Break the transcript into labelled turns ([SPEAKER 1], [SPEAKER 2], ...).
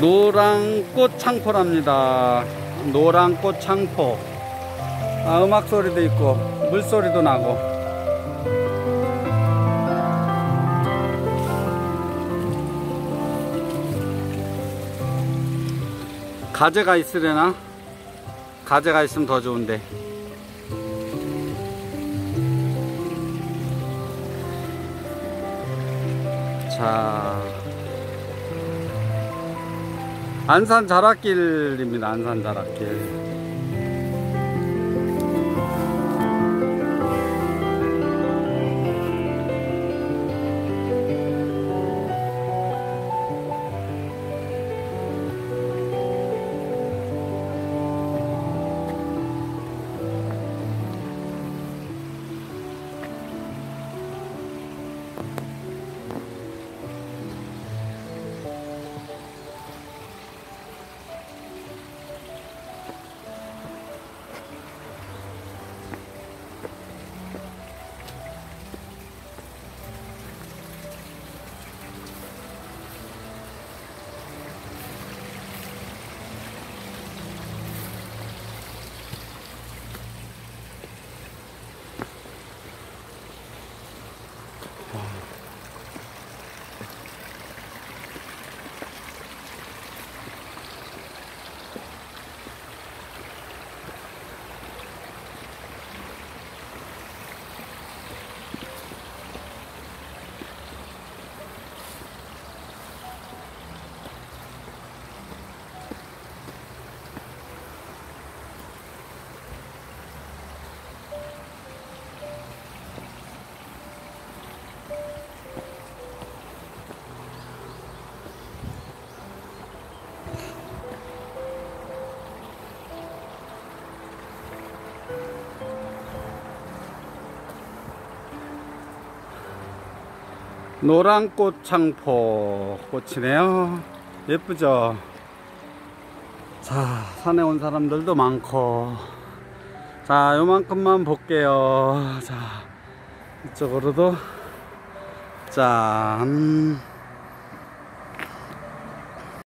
[SPEAKER 1] 노랑꽃 창포랍니다. 노랑꽃 창포. 아, 음악 소리도 있고 물소리도 나고. 가재가 있으려나? 가재가 있으면 더 좋은데. 자 안산 자락길입니다. 안산 자락길 노란꽃 창포 꽃이네요. 예쁘죠? 자 산에 온 사람들도 많고. 자 요만큼만 볼게요. 자 이쪽으로도 짠